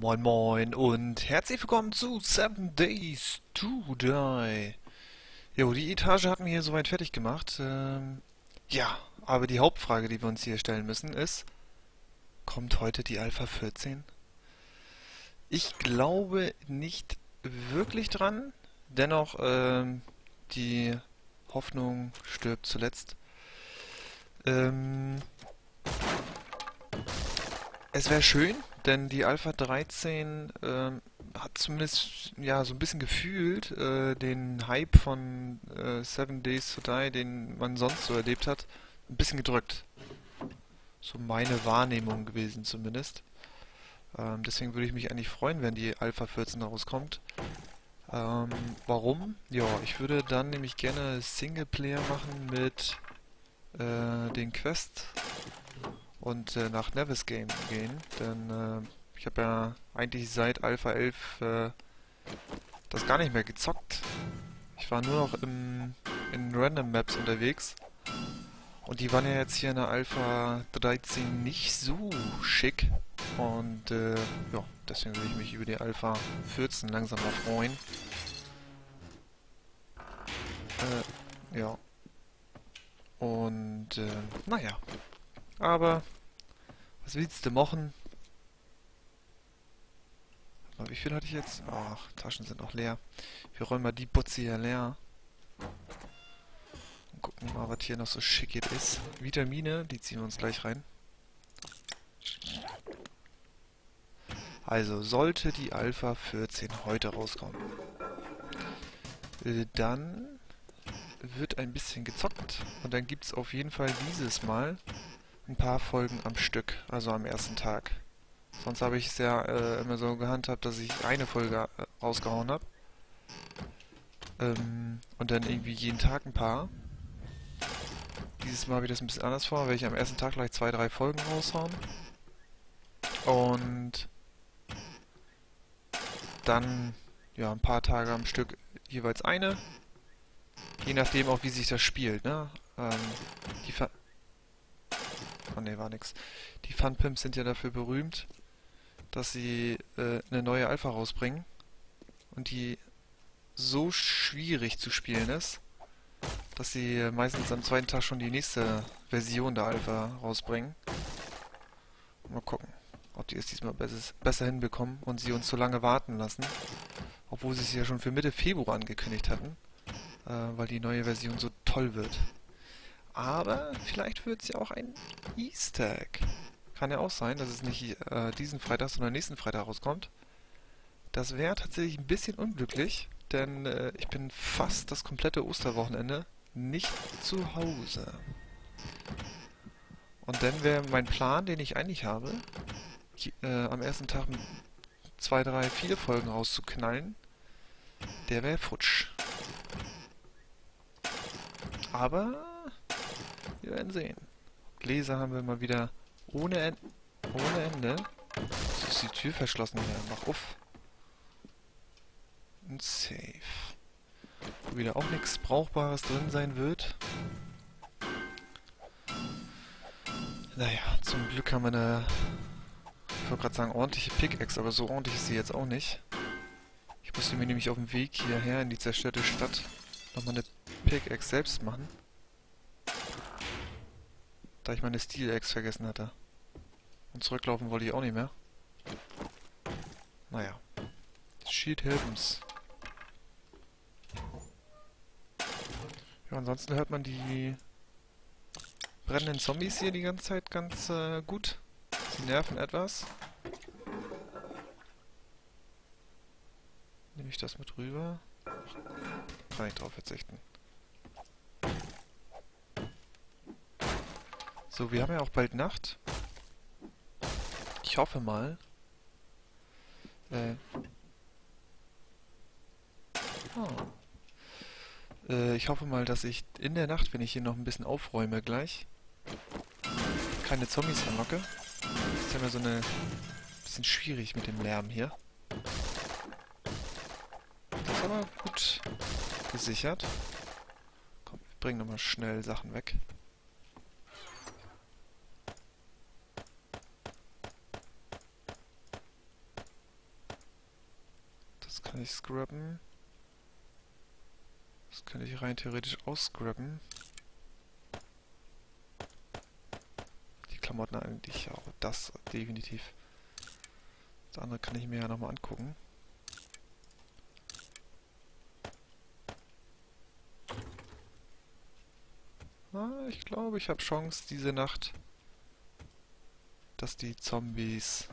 Moin Moin und herzlich willkommen zu 7 Days to Die. Jo, die Etage hatten wir hier soweit fertig gemacht. Ähm, ja, aber die Hauptfrage, die wir uns hier stellen müssen, ist, kommt heute die Alpha 14? Ich glaube nicht wirklich dran. Dennoch, ähm, die Hoffnung stirbt zuletzt. Ähm, es wäre schön, denn die Alpha 13 ähm, hat zumindest ja so ein bisschen gefühlt äh, den Hype von äh, Seven Days to Die, den man sonst so erlebt hat, ein bisschen gedrückt. So meine Wahrnehmung gewesen zumindest. Ähm, deswegen würde ich mich eigentlich freuen, wenn die Alpha 14 rauskommt. Ähm, warum? Ja, ich würde dann nämlich gerne Singleplayer machen mit äh, den Quest und äh, nach Nevis Game gehen, denn äh, ich habe ja eigentlich seit Alpha 11 äh, das gar nicht mehr gezockt. Ich war nur noch im, in Random Maps unterwegs und die waren ja jetzt hier in der Alpha 13 nicht so schick und äh, ja, deswegen würde ich mich über die Alpha 14 langsam mal freuen. Äh, ja. Und, äh, naja. Aber, was willst du machen? Wie viel hatte ich jetzt? Ach, Taschen sind noch leer. Wir räumen mal die Butze hier leer. Und gucken mal, was hier noch so schick ist. Vitamine, die ziehen wir uns gleich rein. Also, sollte die Alpha 14 heute rauskommen, äh, dann wird ein bisschen gezockt und dann gibt es auf jeden Fall dieses Mal ein paar Folgen am Stück, also am ersten Tag. Sonst habe ich es ja äh, immer so gehandhabt, dass ich eine Folge äh, rausgehauen habe. Ähm, und dann irgendwie jeden Tag ein paar. Dieses Mal habe ich das ein bisschen anders vor, werde ich am ersten Tag gleich zwei, drei Folgen raushauen. Und dann ja ein paar Tage am Stück jeweils eine. Je nachdem auch wie sich das spielt, ne? Ähm, die Ver Oh ne, war nix. Die Funpimps sind ja dafür berühmt, dass sie äh, eine neue Alpha rausbringen und die so schwierig zu spielen ist, dass sie meistens am zweiten Tag schon die nächste Version der Alpha rausbringen. Mal gucken, ob die es diesmal besser hinbekommen und sie uns so lange warten lassen, obwohl sie es ja schon für Mitte Februar angekündigt hatten, äh, weil die neue Version so toll wird. Aber vielleicht wird es ja auch ein Easter Egg. Kann ja auch sein, dass es nicht äh, diesen Freitag, sondern nächsten Freitag rauskommt. Das wäre tatsächlich ein bisschen unglücklich, denn äh, ich bin fast das komplette Osterwochenende nicht zu Hause. Und dann wäre mein Plan, den ich eigentlich habe, äh, am ersten Tag zwei, drei, vier Folgen rauszuknallen, der wäre futsch. Aber wir werden sehen. Gläser haben wir mal wieder ohne, en ohne Ende. Jetzt ist die Tür verschlossen hier. Mach auf. Und safe. Wo wieder auch nichts Brauchbares drin sein wird. Naja, zum Glück haben wir eine, ich wollte gerade sagen, ordentliche Pickaxe, aber so ordentlich ist sie jetzt auch nicht. Ich musste mir nämlich auf dem Weg hierher in die zerstörte Stadt nochmal eine Pickaxe selbst machen. Da ich meine Steel-Axe vergessen hatte. Und zurücklaufen wollte ich auch nicht mehr. Naja. Shield Helms. Ja, ansonsten hört man die brennenden Zombies hier die ganze Zeit ganz äh, gut. Sie nerven etwas. Nehme ich das mit rüber? Kann ich drauf verzichten. So, wir haben ja auch bald Nacht. Ich hoffe mal. Äh. Oh. Äh, ich hoffe mal, dass ich in der Nacht, wenn ich hier noch ein bisschen aufräume gleich, keine Zombies anlocke. Das ist ja immer so eine bisschen schwierig mit dem Lärm hier. Das ist aber gut gesichert. Komm, wir bringen nochmal schnell Sachen weg. Das kann ich scrubben. Das könnte ich rein theoretisch ausscrubben. Die Klamotten eigentlich auch. Das definitiv. Das andere kann ich mir ja nochmal angucken. Ah, ich glaube, ich habe Chance diese Nacht, dass die Zombies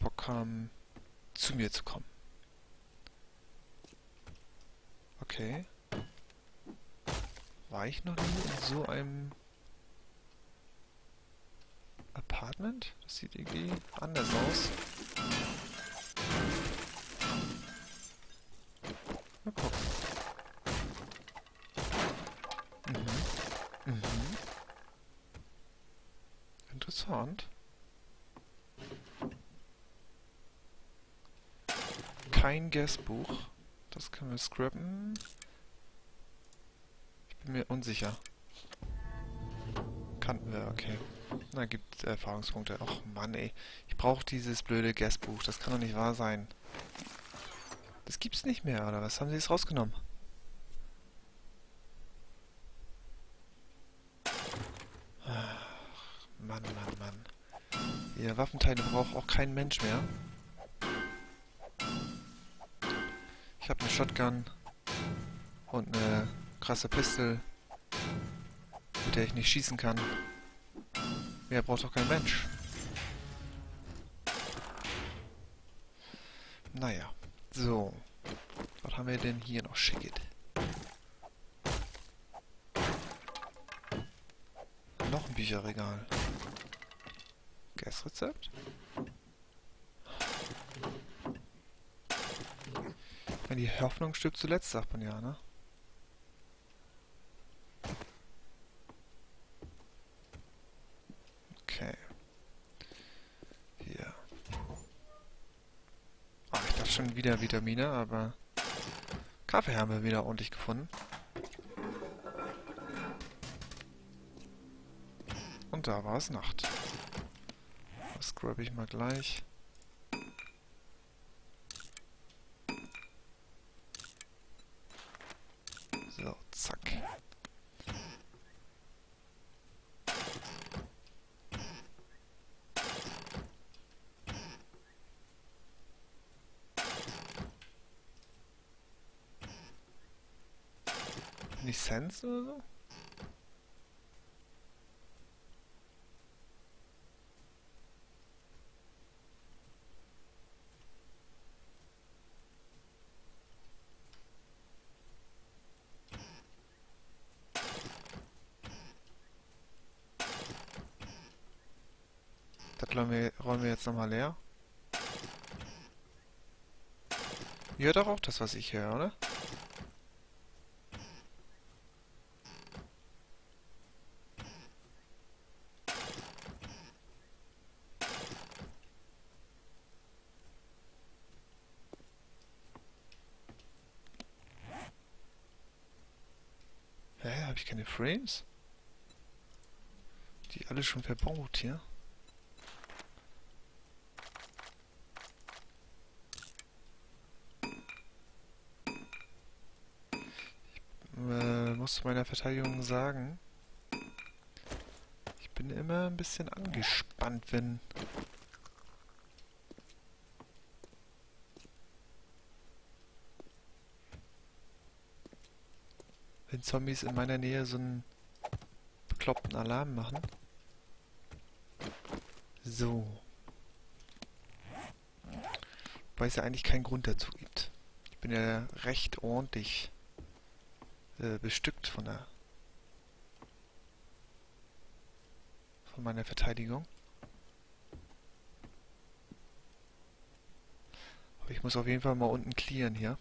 Bock haben, zu mir zu kommen. Okay. War ich noch nie in so einem Apartment? Das sieht irgendwie anders aus. Mal gucken. Mhm. Mhm. Interessant. Kein Guestbuch. Das können wir scrappen. Ich bin mir unsicher. Kannten wir, okay. Na, gibt Erfahrungspunkte. Och Mann, ey. Ich brauche dieses blöde Guestbuch. Das kann doch nicht wahr sein. Das gibt's nicht mehr, oder was? Haben sie es rausgenommen? Ach, Mann, Mann, Mann. Ihr Waffenteile braucht auch kein Mensch mehr. Ich habe eine Shotgun und eine krasse Pistole, mit der ich nicht schießen kann. Mehr braucht doch kein Mensch. Naja, so. Was haben wir denn hier noch schicket? Noch ein Bücherregal. Gasrezept? Ja, die Hoffnung stirbt zuletzt, sagt man ja, ne? Okay. Hier. Ah, ich dachte schon wieder Vitamine, aber Kaffee haben wir wieder ordentlich gefunden. Und da war es Nacht. Das grab ich mal gleich. So, zack. Sense oder so? Das räumen wir, räumen wir jetzt nochmal leer. Ihr hört auch das, was ich höre, oder? Hä, habe ich keine Frames? Die alle schon verbaut hier? äh, muss zu meiner Verteidigung sagen, ich bin immer ein bisschen angespannt, wenn... wenn Zombies in meiner Nähe so einen bekloppten Alarm machen. So. Weil es ja eigentlich keinen Grund dazu gibt. Ich bin ja recht ordentlich äh, bestückt von der von meiner Verteidigung. Aber ich muss auf jeden Fall mal unten clearen hier.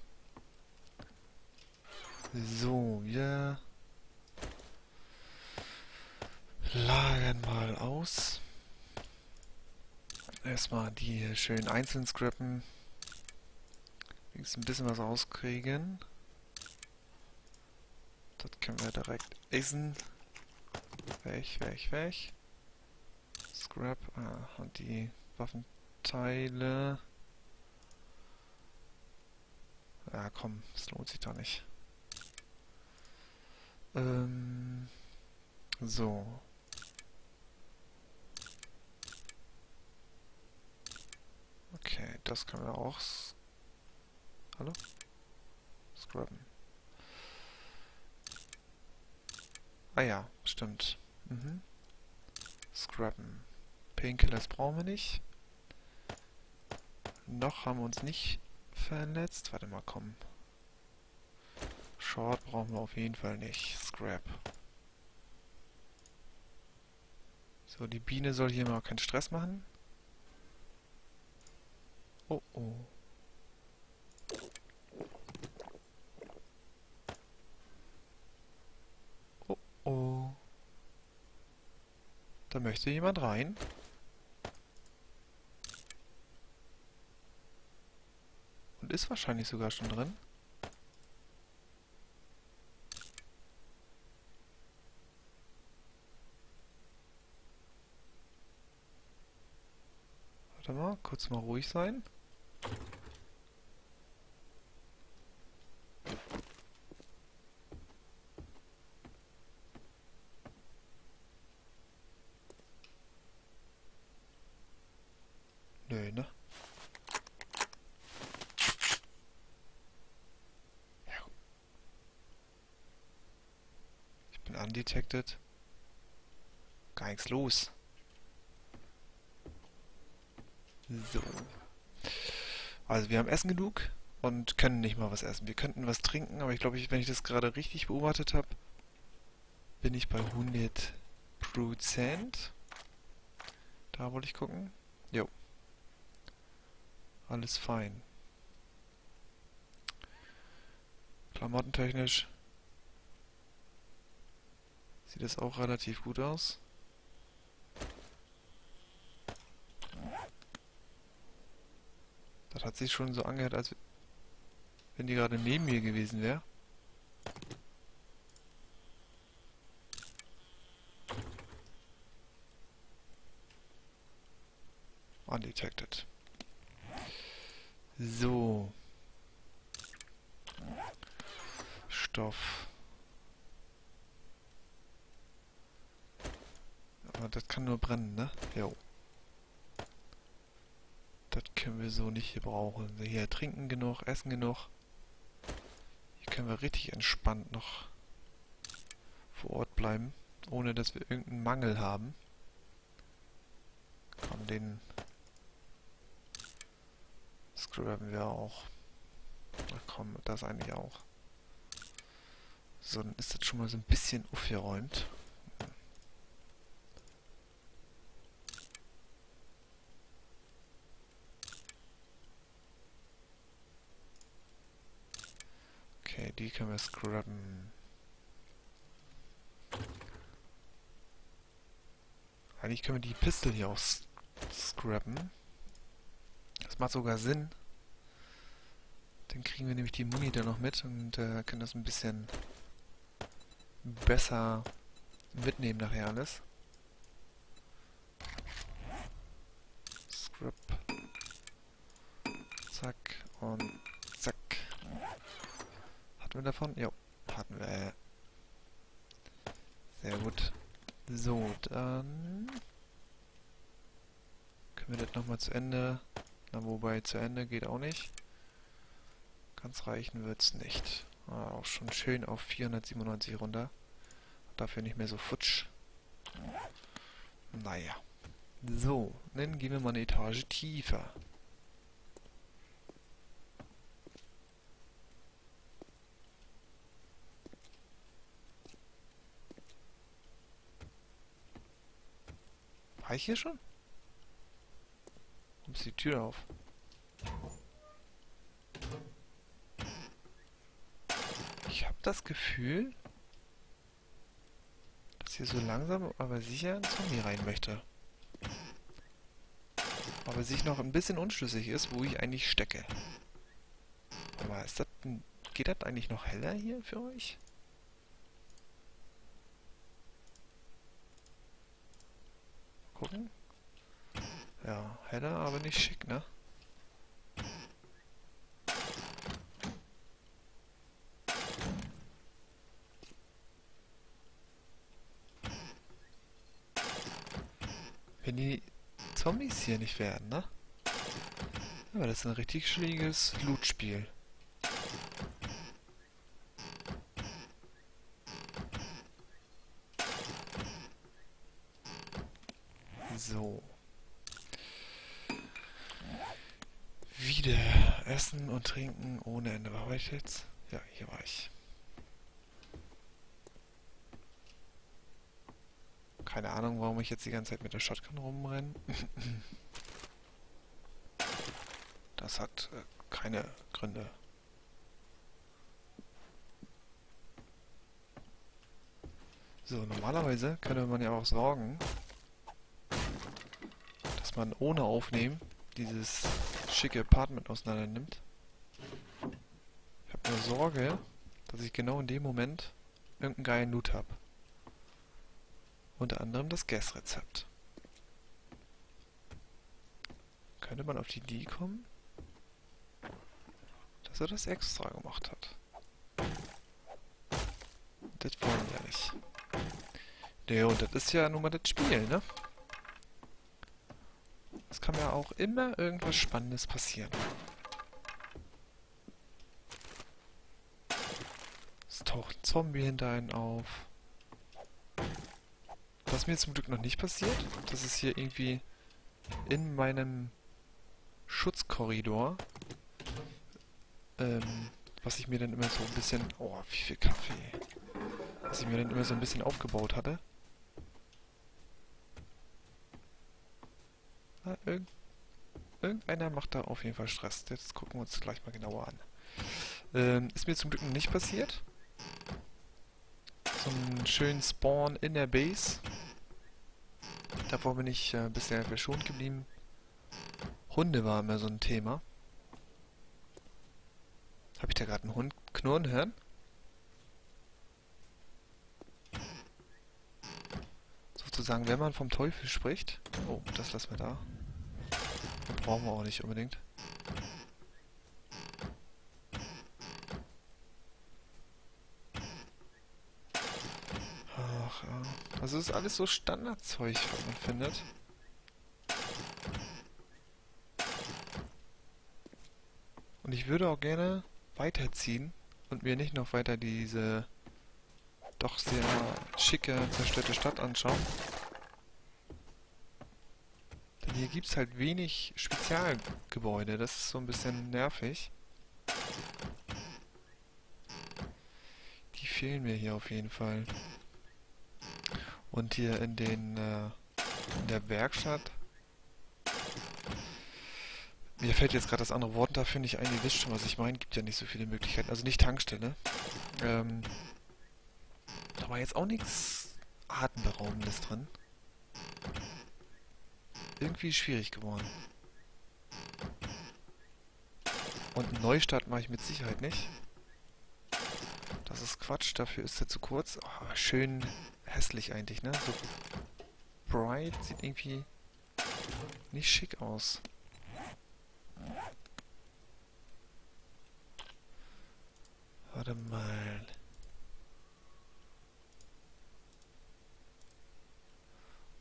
So, wir lagern mal aus. Erstmal die schön einzeln scrappen. Wenigstens ein bisschen was rauskriegen. Das können wir direkt essen. Weg, weg, weg. Scrap. Ah, und die Waffenteile. Ja, komm, das lohnt sich doch nicht. Ähm, so. Okay, das können wir auch... Hallo? Scrubben. Ah ja, stimmt. Mhm. Scrubben. Painkillers brauchen wir nicht. Noch haben wir uns nicht verletzt. Warte mal, komm. Short brauchen wir auf jeden Fall nicht. Scrap. So, die Biene soll hier mal keinen Stress machen. Oh oh. Oh oh. Da möchte jemand rein. Und ist wahrscheinlich sogar schon drin. Warte mal, kurz mal ruhig sein. Nö, ne? Ich bin undetected. Gar nichts los. So. Also wir haben Essen genug und können nicht mal was essen. Wir könnten was trinken, aber ich glaube, wenn ich das gerade richtig beobachtet habe, bin ich bei 100 Prozent. Da wollte ich gucken. Jo. Alles fein. Klamottentechnisch sieht es auch relativ gut aus. Das hat sich schon so angehört, als wenn die gerade neben mir gewesen wäre. Undetected. So. Stoff. Aber das kann nur brennen, ne? Jo. Das können wir so nicht hier brauchen. Hier trinken genug, essen genug. Hier können wir richtig entspannt noch vor Ort bleiben, ohne dass wir irgendeinen Mangel haben. Komm, den scrubben wir auch. Ach komm, das eigentlich auch. So, dann ist das schon mal so ein bisschen aufgeräumt. Okay, die können wir scrubben. Eigentlich können wir die Pistol hier auch scrubben. Das macht sogar Sinn. Dann kriegen wir nämlich die Muni da noch mit und äh, können das ein bisschen besser mitnehmen nachher alles. Scrub. Zack und wir davon? Ja, hatten wir. Sehr gut. So, dann können wir das nochmal zu Ende. Na, wobei zu Ende geht auch nicht. Ganz reichen wird's nicht. Ah, auch schon schön auf 497 runter. Dafür nicht mehr so futsch. Naja. So, dann gehen wir mal eine Etage tiefer. War ich hier schon? Warum ist die Tür auf? Ich habe das Gefühl, dass hier so langsam, aber sicher ein Zombie rein möchte. Aber sich noch ein bisschen unschlüssig ist, wo ich eigentlich stecke. Aber ist das geht das eigentlich noch heller hier für euch? gucken. Ja, heller, aber nicht schick, ne? Wenn die Zombies hier nicht werden, ne? Aber ja, das ist ein richtig schwieriges Loot-Spiel. Essen und trinken ohne Ende. War ich jetzt? Ja, hier war ich. Keine Ahnung, warum ich jetzt die ganze Zeit mit der Shotgun rumrenne. das hat äh, keine Gründe. So, normalerweise könnte man ja auch sorgen, dass man ohne Aufnehmen dieses schicke Apartment auseinander nimmt. Ich habe nur Sorge, dass ich genau in dem Moment irgendeinen geilen Loot habe. Unter anderem das Gas-Rezept. Könnte man auf die Idee kommen, dass er das extra gemacht hat. Das wollen wir ja nicht. Ne, und das ist ja nun mal das Spiel, ne? Es kann ja auch immer irgendwas Spannendes passieren. Es taucht ein Zombie hinter einen auf. Was mir zum Glück noch nicht passiert, das ist hier irgendwie in meinem Schutzkorridor, ähm, was ich mir dann immer so ein bisschen, oh, wie viel Kaffee, was ich mir dann immer so ein bisschen aufgebaut hatte. Na, irg irgendeiner macht da auf jeden Fall Stress. Jetzt gucken wir uns gleich mal genauer an. Ähm, ist mir zum Glück nicht passiert. So einen schönen Spawn in der Base. Davor bin ich äh, bisher verschont geblieben. Hunde war immer so ein Thema. Habe ich da gerade einen Hund knurren hören? Sozusagen, wenn man vom Teufel spricht. Oh, das lassen wir da. Brauchen wir auch nicht unbedingt. Ach, ja. Also ist alles so Standardzeug, was man findet. Und ich würde auch gerne weiterziehen und mir nicht noch weiter diese doch sehr schicke, zerstörte Stadt anschauen. Hier gibt es halt wenig Spezialgebäude. Das ist so ein bisschen nervig. Die fehlen mir hier auf jeden Fall. Und hier in den äh, in der Werkstatt mir fällt jetzt gerade das andere Wort dafür nicht ein, ihr wisst schon, was ich meine. Gibt ja nicht so viele Möglichkeiten. Also nicht Tankstelle. Ähm, da war jetzt auch nichts Atemberaubendes drin. Irgendwie schwierig geworden. Und einen Neustart mache ich mit Sicherheit nicht. Das ist Quatsch, dafür ist er zu kurz. Oh, schön hässlich eigentlich, ne? So bright, sieht irgendwie nicht schick aus. Warte mal.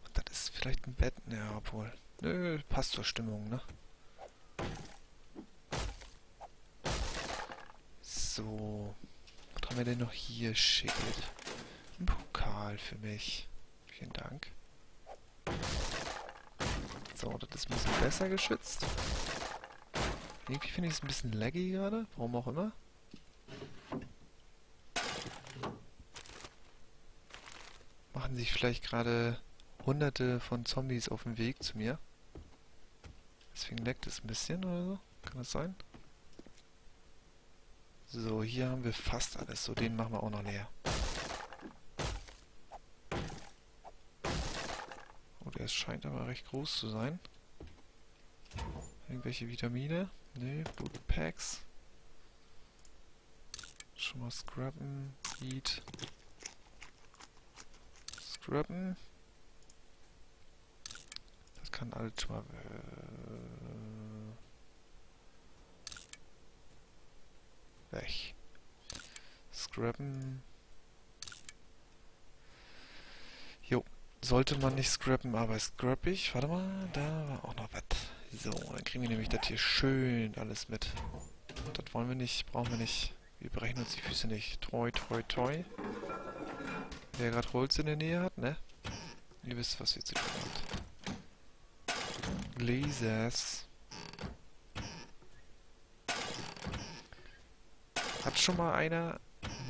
Und das ist vielleicht ein Bett. Ja, obwohl. Nö, passt zur Stimmung, ne? So. Was haben wir denn noch hier? Shit. Ein Pokal für mich. Vielen Dank. So, das ist ein bisschen besser geschützt. Irgendwie finde ich es ein bisschen laggy gerade. Warum auch immer. Machen sich vielleicht gerade hunderte von Zombies auf dem Weg zu mir. Deswegen leckt es ein bisschen oder so. Kann das sein? So, hier haben wir fast alles. So, den machen wir auch noch leer. Oh, der scheint aber recht groß zu sein. Irgendwelche Vitamine? Ne, Blutpacks. Schon mal scrubben. Eat. Scrubben. Kann alles schon mal... Äh, weg. Scrubben. Jo. sollte man nicht scrappen, aber scrap ich. Warte mal, da war auch noch was. So, dann kriegen wir nämlich das hier schön alles mit. Das wollen wir nicht, brauchen wir nicht. Wir brechen uns die Füße nicht. Treu, treu, treu. Wer gerade Holz in der Nähe hat, ne? Ihr wisst, was ihr zu tun habt. Lasers. Hat schon mal einer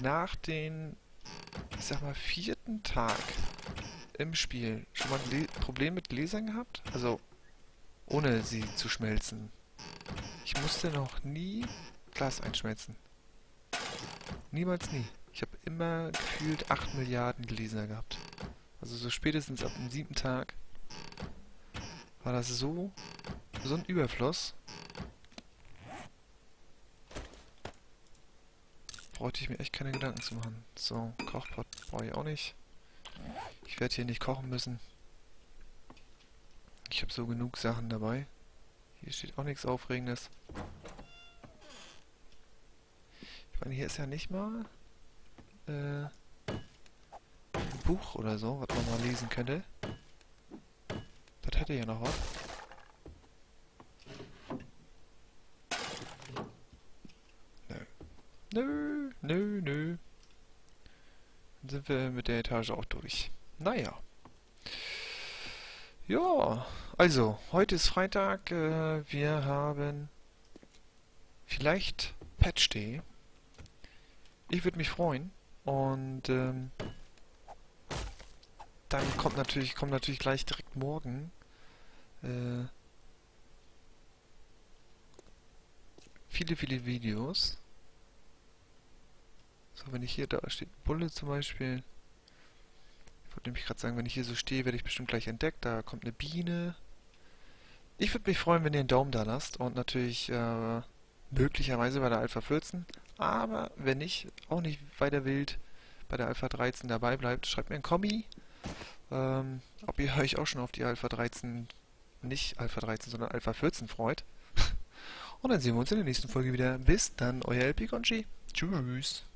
nach den, ich sag mal, vierten Tag im Spiel schon mal ein Problem mit Lasern gehabt? Also, ohne sie zu schmelzen. Ich musste noch nie Glas einschmelzen. Niemals nie. Ich habe immer gefühlt 8 Milliarden Gläser gehabt. Also so spätestens ab dem siebten Tag war das so, so ein Überfluss. Brauchte ich mir echt keine Gedanken zu machen. So, Kochpot brauche ich auch nicht. Ich werde hier nicht kochen müssen. Ich habe so genug Sachen dabei. Hier steht auch nichts Aufregendes. Ich meine, hier ist ja nicht mal äh, ein Buch oder so, was man mal lesen könnte. Das hätte ja noch was. Nö. Nö, nö, nö. Dann sind wir mit der Etage auch durch. Naja. Ja, also, heute ist Freitag. Äh, wir haben vielleicht Patch Day. Ich würde mich freuen. Und ähm, dann kommt natürlich, kommt natürlich gleich direkt morgen äh, viele, viele Videos. So, wenn ich hier, da steht Bulle zum Beispiel. Ich wollte nämlich gerade sagen, wenn ich hier so stehe, werde ich bestimmt gleich entdeckt. Da kommt eine Biene. Ich würde mich freuen, wenn ihr einen Daumen da lasst und natürlich äh, möglicherweise bei der Alpha 14. Aber wenn nicht, auch nicht weiter wild bei der Alpha 13 dabei bleibt, schreibt mir ein Kommi, ähm, ob ihr euch auch schon auf die Alpha 13, nicht Alpha 13, sondern Alpha 14 freut. Und dann sehen wir uns in der nächsten Folge wieder. Bis dann, euer LP Conchi. Tschüss.